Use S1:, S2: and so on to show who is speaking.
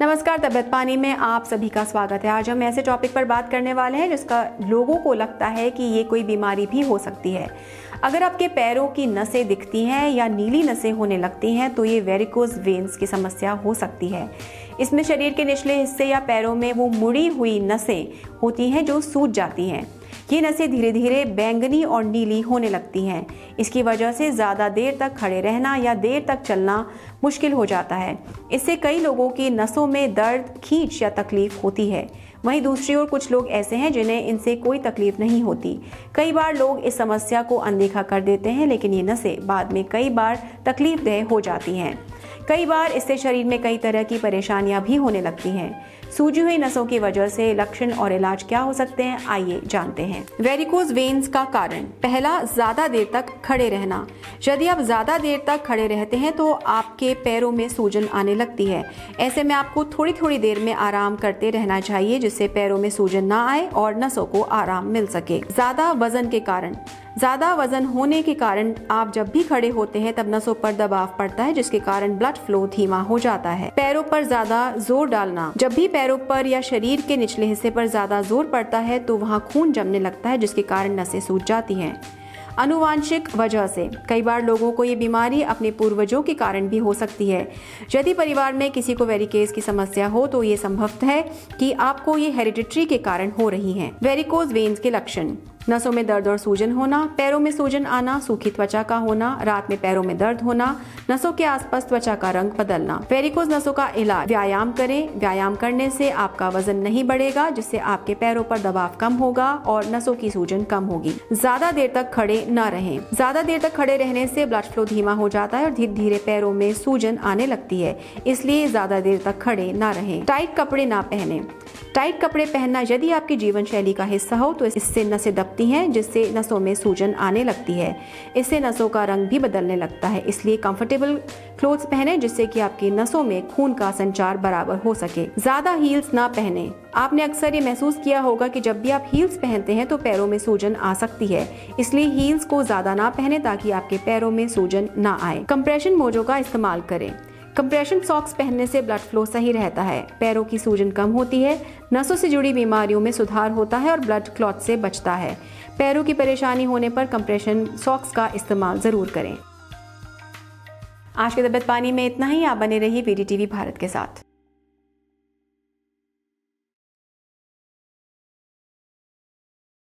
S1: नमस्कार, तबियत पानी में आप सभी का स्वागत है। आज हम ऐसे टॉपिक पर बात करने वाले हैं, जिसका लोगों को लगता है कि ये कोई बीमारी भी हो सकती है। अगर आपके पैरों की नसें दिखती हैं या नीली नसें होने लगती हैं तो ये वेरिकोज वेन्स की समस्या हो सकती है। इसमें शरीर के निचले हिस्से या पैरों में वो मुड़ी हुई नसें होती हैं जो सूज जाती हैं। ये नसें धीरे धीरे बैंगनी और नीली होने लगती हैं। इसकी वजह से ज़्यादा देर तक खड़े रहना या देर तक चलना मुश्किल हो जाता है। इससे कई लोगों की नसों में दर्द, खींच या तकलीफ़ होती है। वहीं दूसरी ओर कुछ लोग ऐसे हैं जिन्हें इनसे कोई तकलीफ़ नहीं होती। कई बार लोग इस समस्या को अनदेखा कर देते हैं, लेकिन ये नसें बाद में कई बार तकलीफ़ दह हो जाती हैं। कई बार इससे शरीर में कई तरह की परेशानियाँ भी होने लगती हैं। सूजी हुई नसों की वजह से लक्षण और इलाज क्या हो सकते हैं, आइए जानते हैं। वेरिकोज वेन्स का कारण, पहला, ज़्यादा देर तक खड़े रहना। यदि आप ज़्यादा देर तक खड़े रहते हैं तो आपके पैरों में सूजन आने लगती है। ऐसे में आपको थोड़ी थोड़ी देर में आराम करते रहना चाहिए, जिससे पैरों में सूजन ना आए और नसों को आराम मिल सके। ज़्यादा वज़न के कारण ज़्यादा वज़न होने के कारण आप जब भी खड़े होते हैं, तब नसों पर दबाव पड़ता है, जिसके कारण ब्लड फ्लो धीमा हो जाता है। पैरों पर ज़्यादा ज़ोर डालना, जब भी पैरों पर या शरीर के निचले हिस्से पर ज़्यादा ज़ोर पड़ता है तो वहाँ खून जमने लगता है, जिसके कारण नसें सूज जाती हैं। अनुवांशिक वजह से, कई बार लोगों को ये बीमारी अपने पूर्वजों के कारण भी हो सकती है। यदि परिवार में किसी को वेरिकेज की समस्या हो तो ये संभव है कि आपको ये हेरिडिट्री के कारण हो रही है। वेरिकोज वेन्स के लक्षण। नसों में दर्द और सूजन होना, पैरों में सूजन आना, सूखी त्वचा का होना, रात में पैरों में दर्द होना, नसों के आसपास त्वचा का रंग बदलना। वेरिकोज नसों का इलाज। व्यायाम करें। व्यायाम करने से आपका वज़न नहीं बढ़ेगा, जिससे आपके पैरों पर दबाव कम होगा और नसों की सूजन कम होगी। ज़्यादा देर तक खड़े न रहें। ज़्यादा देर तक खड़े रहने से ब्लड फ्लो धीमा हो जाता है और धीरे धीरे पैरों में सूजन आने लगती है, इसलिए ज़्यादा देर तक खड़े न रहें। टाइट कपड़े ना पहने। टाइट कपड़े पहनना यदि आपकी जीवन शैली का हिस्सा हो तो इससे नसें दबती हैं, जिससे नसों में सूजन आने लगती है। इससे नसों का रंग भी बदलने लगता है, इसलिए कंफर्टेबल क्लोथ्स पहने, जिससे कि आपकी नसों में खून का संचार बराबर हो सके। ज़्यादा हील्स ना पहने। आपने अक्सर ये महसूस किया होगा कि जब भी आप हील्स पहनते हैं तो पैरों में सूजन आ सकती है। इसलिए हील्स को ज़्यादा ना पहने, ताकि आपके पैरों में सूजन ना आए। कंप्रेशन मोजों का इस्तेमाल करें। कंप्रेशन सॉक्स पहनने से ब्लड फ्लो सही रहता है। पैरों की सूजन कम होती है, नसों से जुड़ी बीमारियों में सुधार होता है और ब्लड क्लॉट से बचता है। पैरों की परेशानी होने पर कंप्रेशन सॉक्स का इस्तेमाल ज़रूर करें। आज के तबियत पानी में इतना ही। आप बने रहिए वीडी टीवी भारत के साथ।